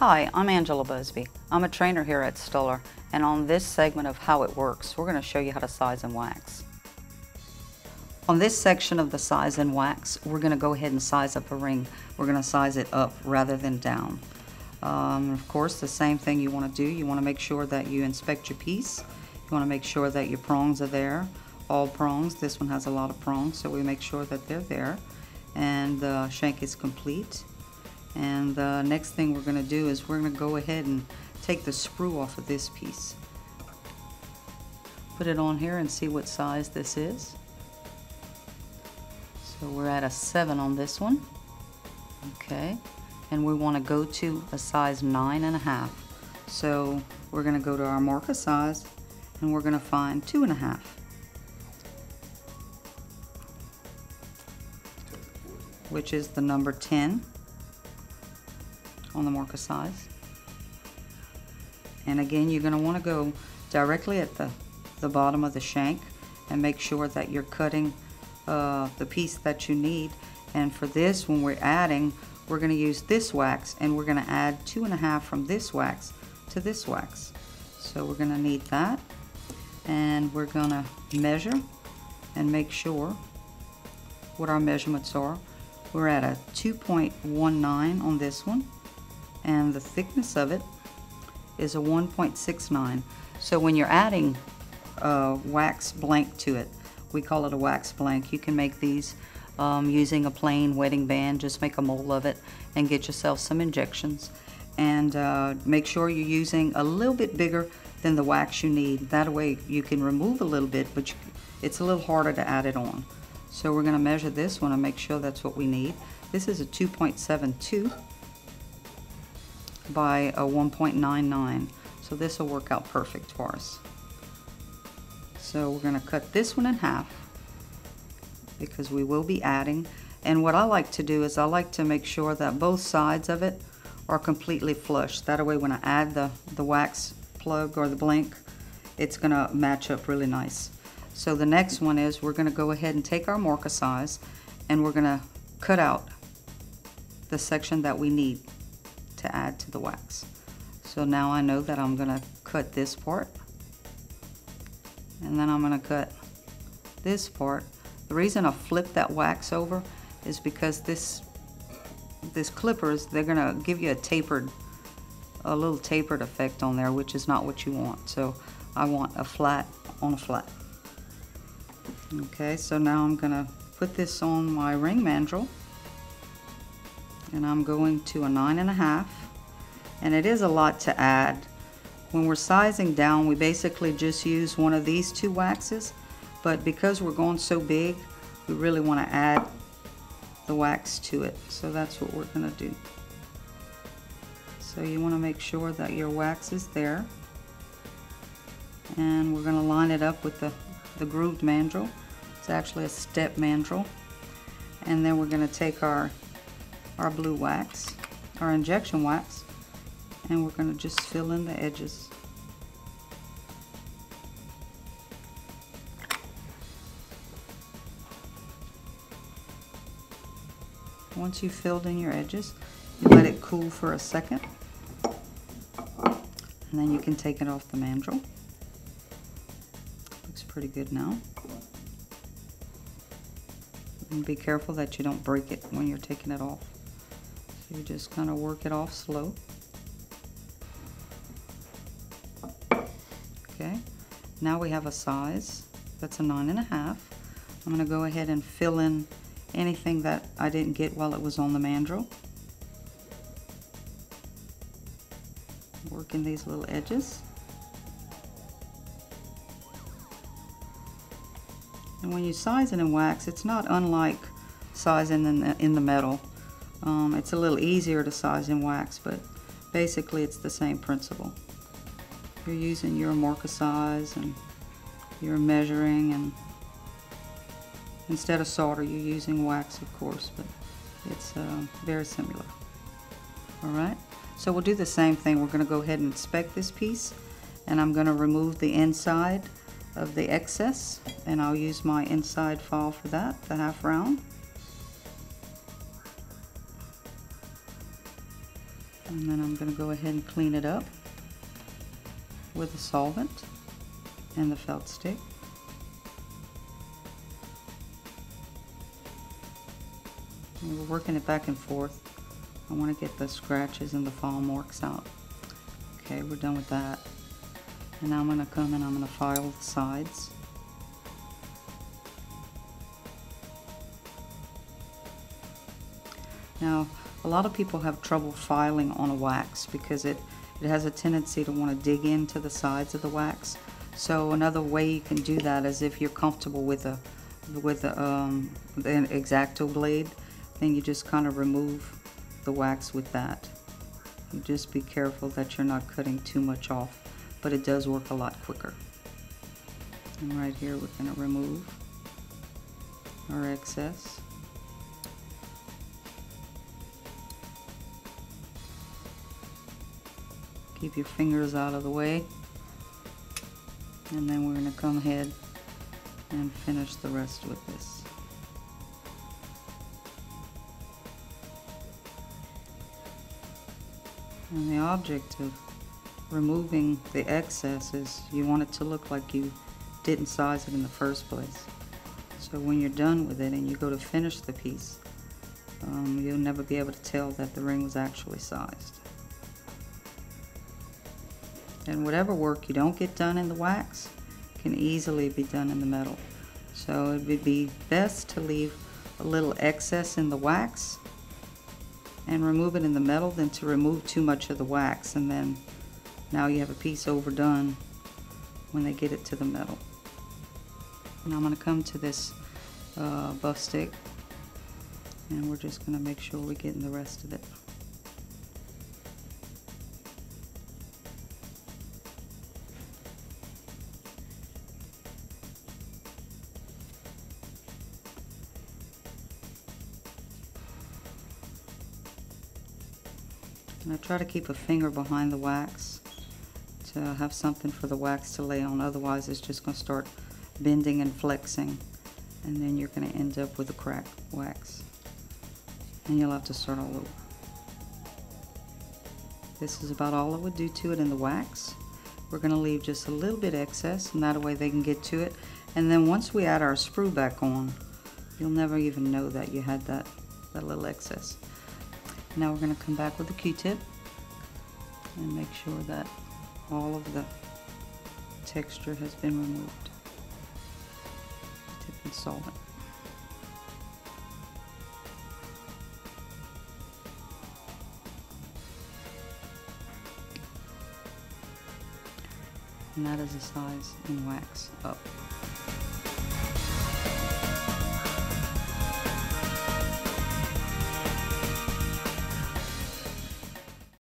Hi, I'm Angela Busby. I'm a trainer here at Stuller, and on this segment of How It Works, we're going to show you how to size and wax. On this section of the size and wax, we're going to go ahead and size up a ring. We're going to size it up rather than down. Um, of course, the same thing you want to do. You want to make sure that you inspect your piece. You want to make sure that your prongs are there. All prongs. This one has a lot of prongs, so we make sure that they're there. And the shank is complete. And the next thing we're going to do is we're going to go ahead and take the sprue off of this piece. Put it on here and see what size this is. So we're at a 7 on this one. Okay. And we want to go to a size nine and a half. So we're going to go to our marker size and we're going to find two and a half. which is the number 10 on the marker size. And again, you're going to want to go directly at the, the bottom of the shank and make sure that you're cutting uh, the piece that you need. And for this, when we're adding, we're going to use this wax and we're going to add two and a half from this wax to this wax. So we're going to need that. And we're going to measure and make sure what our measurements are. We're at a 2.19 on this one and the thickness of it is a 1.69. So when you're adding a wax blank to it, we call it a wax blank. You can make these um, using a plain wedding band. Just make a mold of it and get yourself some injections. And uh, make sure you're using a little bit bigger than the wax you need. That way you can remove a little bit, but you, it's a little harder to add it on. So we're going to measure this one and make sure that's what we need. This is a 2.72 by a 1.99. So this will work out perfect for us. So we're going to cut this one in half because we will be adding. And what I like to do is I like to make sure that both sides of it are completely flush. That way when I add the, the wax plug or the blank, it's going to match up really nice. So the next one is we're going to go ahead and take our marker size and we're going to cut out the section that we need to add to the wax. So now I know that I'm going to cut this part and then I'm going to cut this part. The reason I flip that wax over is because this this clippers they're going to give you a tapered a little tapered effect on there which is not what you want. So I want a flat on a flat. Okay, so now I'm going to put this on my ring mandrel and I'm going to a nine and a half. And it is a lot to add. When we're sizing down we basically just use one of these two waxes. But because we're going so big we really want to add the wax to it. So that's what we're going to do. So you want to make sure that your wax is there. And we're going to line it up with the, the grooved mandrel. It's actually a step mandrel. And then we're going to take our our blue wax, our injection wax, and we're going to just fill in the edges. Once you've filled in your edges, you let it cool for a second, and then you can take it off the mandrel. Looks pretty good now. And be careful that you don't break it when you're taking it off. You just kind of work it off slow. Okay, now we have a size. That's a nine and a half. I'm going to go ahead and fill in anything that I didn't get while it was on the mandrel. Working these little edges. And when you size it in wax, it's not unlike sizing in the, in the metal. Um, it's a little easier to size in wax, but basically it's the same principle. You're using your marker size and you're measuring and instead of solder you're using wax of course, but it's uh, very similar. Alright, so we'll do the same thing. We're going to go ahead and inspect this piece and I'm going to remove the inside of the excess and I'll use my inside file for that, the half round. And then I'm going to go ahead and clean it up with the solvent and the felt stick. And we're working it back and forth. I want to get the scratches and the fall marks out. Okay, we're done with that. And now I'm going to come and I'm going to file the sides. Now, a lot of people have trouble filing on a wax because it, it has a tendency to want to dig into the sides of the wax. So another way you can do that is if you're comfortable with a with the, um, the X-Acto blade, then you just kind of remove the wax with that. You just be careful that you're not cutting too much off, but it does work a lot quicker. And right here we're going to remove our excess. Keep your fingers out of the way. And then we're going to come ahead and finish the rest with this. And the object of removing the excess is you want it to look like you didn't size it in the first place. So when you're done with it and you go to finish the piece, um, you'll never be able to tell that the ring was actually sized. And whatever work you don't get done in the wax can easily be done in the metal. So it would be best to leave a little excess in the wax and remove it in the metal than to remove too much of the wax and then now you have a piece overdone when they get it to the metal. Now I'm going to come to this uh, buff stick and we're just going to make sure we get in the rest of it. And I try to keep a finger behind the wax to have something for the wax to lay on. Otherwise, it's just going to start bending and flexing. And then you're going to end up with a cracked wax. And you'll have to start all over. This is about all I would do to it in the wax. We're going to leave just a little bit excess, and that way they can get to it. And then once we add our sprue back on, you'll never even know that you had that, that little excess. Now we're going to come back with a Q-tip and make sure that all of the texture has been removed. Tip and solvent. And that is the size in wax up.